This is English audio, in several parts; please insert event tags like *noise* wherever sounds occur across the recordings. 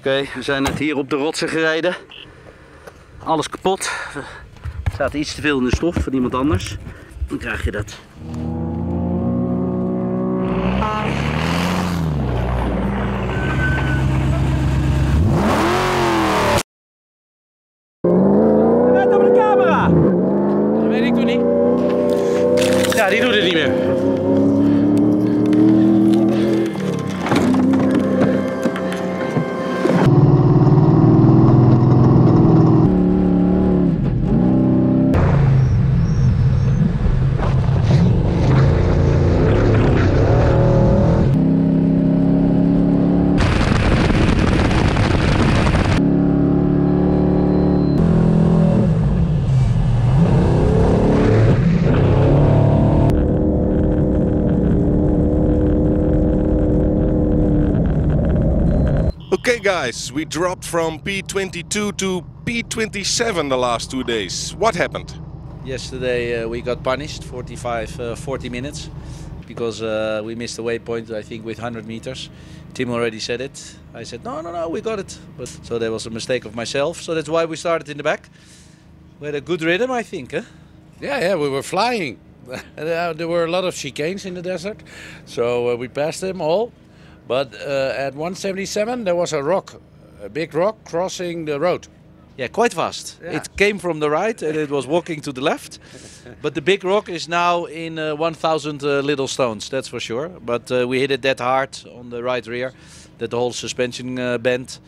Oké, we zijn net hier op de rotsen gereden. Alles kapot. Er staat iets te veel in de stof van iemand anders. Dan krijg je dat. Let op de camera! Dat weet ik toch niet. Ja, die doet het niet meer. Okay, guys, we dropped from P22 to P27 the last two days. What happened? Yesterday uh, we got punished 45, uh, 40 minutes because uh, we missed the waypoint. I think with 100 meters. Tim already said it. I said no, no, no, we got it. But so there was a mistake of myself. So that's why we started in the back. We had a good rhythm, I think. Huh? Yeah, yeah, we were flying. *laughs* There were a lot of chicanes in the desert, so uh, we passed them all. But uh, at 177, there was a rock, a big rock crossing the road. Yeah, quite fast. Yeah. It came from the right and it was walking to the left. *laughs* But the big rock is now in uh, 1,000 uh, little stones, that's for sure. But uh, we hit it that hard on the right rear that the whole suspension uh, bent.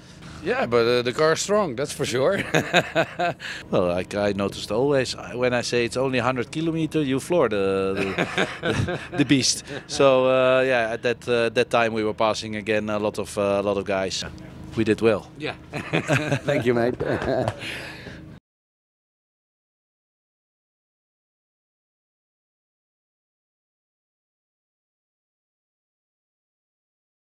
Yeah, but uh, the car's strong, that's for sure. *laughs* Well, like I noticed always, when I say it's only 100 kilometer, you floor the the, the, *laughs* the beast. So uh, yeah, at that uh, that time we were passing again a lot of uh, a lot of guys. We did well. yeah. *laughs* Thank you, mate.